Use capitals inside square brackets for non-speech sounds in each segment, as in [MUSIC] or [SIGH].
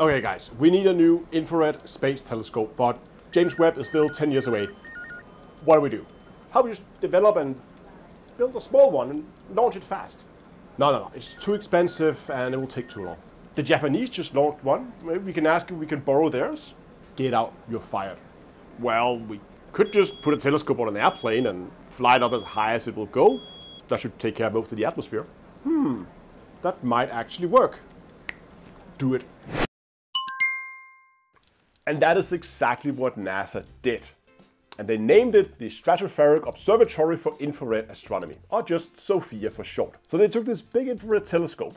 Okay guys, we need a new infrared space telescope, but James Webb is still 10 years away. What do we do? How do we just develop and build a small one and launch it fast? No, no, no, it's too expensive and it will take too long. The Japanese just launched one. Maybe we can ask if we can borrow theirs. Get out, you're fired. Well, we could just put a telescope on an airplane and fly it up as high as it will go. That should take care of most of the atmosphere. Hmm, that might actually work. Do it. And that is exactly what NASA did. And they named it the Stratospheric Observatory for Infrared Astronomy, or just SOFIA for short. So they took this big infrared telescope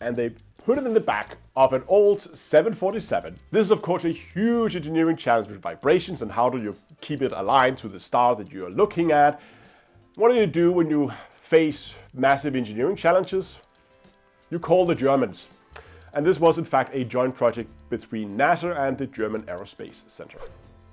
and they put it in the back of an old 747. This is of course a huge engineering challenge with vibrations and how do you keep it aligned to the star that you are looking at. What do you do when you face massive engineering challenges? You call the Germans. And this was in fact a joint project between NASA and the German Aerospace Center.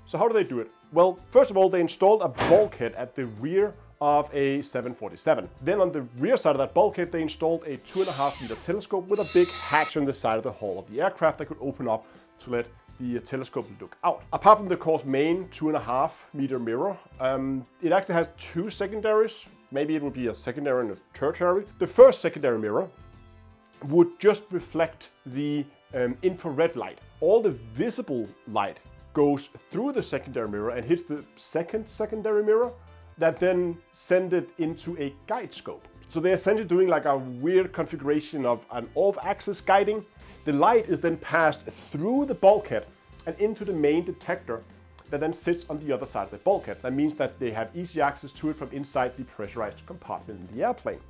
So how do they do it? Well, first of all, they installed a bulkhead at the rear of a 747. Then on the rear side of that bulkhead, they installed a two and a half meter telescope with a big hatch on the side of the hull of the aircraft that could open up to let the telescope look out. Apart from the course main two and a half meter mirror, um, it actually has two secondaries. Maybe it would be a secondary and a tertiary. The first secondary mirror would just reflect the um, infrared light. All the visible light goes through the secondary mirror and hits the second secondary mirror that then send it into a guide scope. So they're essentially doing like a weird configuration of an off-axis guiding. The light is then passed through the bulkhead and into the main detector that then sits on the other side of the bulkhead. That means that they have easy access to it from inside the pressurized compartment in the airplane.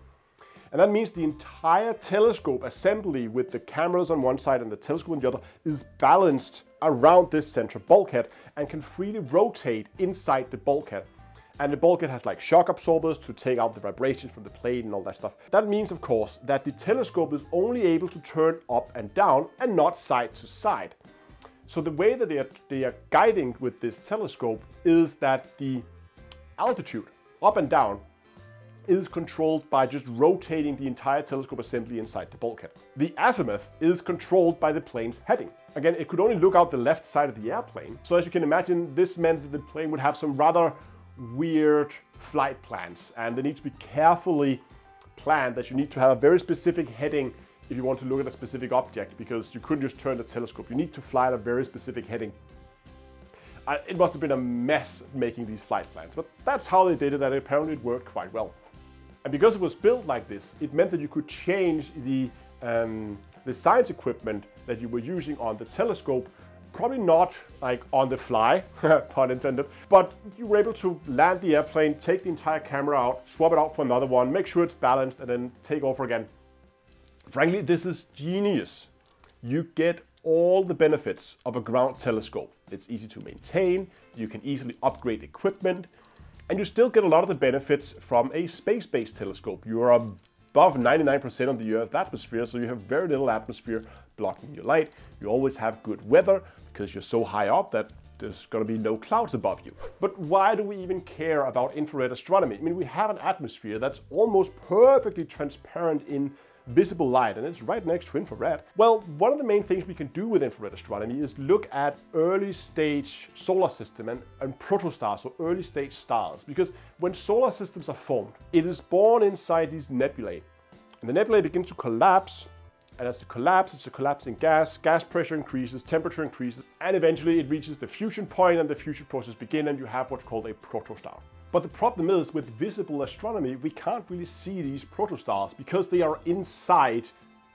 And that means the entire telescope assembly with the cameras on one side and the telescope on the other is balanced around this central bulkhead and can freely rotate inside the bulkhead. And the bulkhead has like shock absorbers to take out the vibrations from the plate and all that stuff. That means, of course, that the telescope is only able to turn up and down and not side to side. So the way that they are, they are guiding with this telescope is that the altitude up and down is controlled by just rotating the entire telescope assembly inside the bulkhead. The azimuth is controlled by the plane's heading. Again, it could only look out the left side of the airplane. So as you can imagine, this meant that the plane would have some rather weird flight plans and they need to be carefully planned that you need to have a very specific heading if you want to look at a specific object because you couldn't just turn the telescope. You need to fly at a very specific heading. Uh, it must have been a mess making these flight plans, but that's how they did it and apparently it worked quite well. And because it was built like this, it meant that you could change the, um, the science equipment that you were using on the telescope probably not like on the fly, [LAUGHS] pun intended, but you were able to land the airplane, take the entire camera out, swap it out for another one, make sure it's balanced, and then take off again. Frankly, this is genius. You get all the benefits of a ground telescope. It's easy to maintain, you can easily upgrade equipment, and you still get a lot of the benefits from a space-based telescope. You are above 99% of the Earth's atmosphere, so you have very little atmosphere blocking your light. You always have good weather because you're so high up that there's going to be no clouds above you. But why do we even care about infrared astronomy? I mean, we have an atmosphere that's almost perfectly transparent in visible light and it's right next to infrared. Well, one of the main things we can do with infrared astronomy is look at early stage solar system and, and protostars or early stage stars because when solar systems are formed, it is born inside these nebulae and the nebulae begin to collapse and as it collapses, it's a collapsing gas, gas pressure increases, temperature increases, and eventually it reaches the fusion point and the fusion process begins and you have what's called a protostar. But the problem is with visible astronomy, we can't really see these protostars because they are inside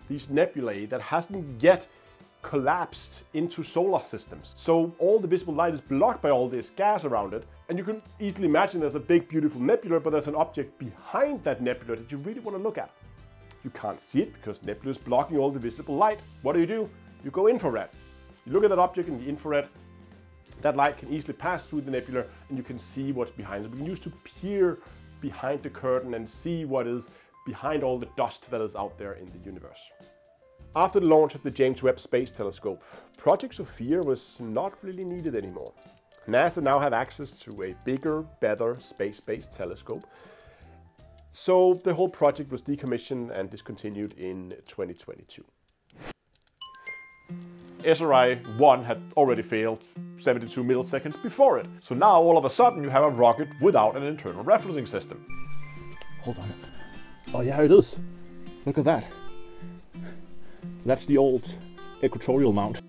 these nebulae that hasn't yet collapsed into solar systems. So all the visible light is blocked by all this gas around it. And you can easily imagine there's a big beautiful nebula, but there's an object behind that nebula that you really want to look at. You can't see it because nebula is blocking all the visible light. What do you do? You go infrared. You look at that object in the infrared, that light can easily pass through the nebula and you can see what's behind it. We can use to peer behind the curtain and see what is behind all the dust that is out there in the universe. After the launch of the James Webb Space Telescope, Project SOFIA was not really needed anymore. NASA now have access to a bigger, better space-based telescope. So the whole project was decommissioned and discontinued in 2022. SRI-1 had already failed 72 milliseconds before it. So now all of a sudden you have a rocket without an internal refueling system. Hold on. Oh yeah, it is. Look at that. That's the old equatorial mount.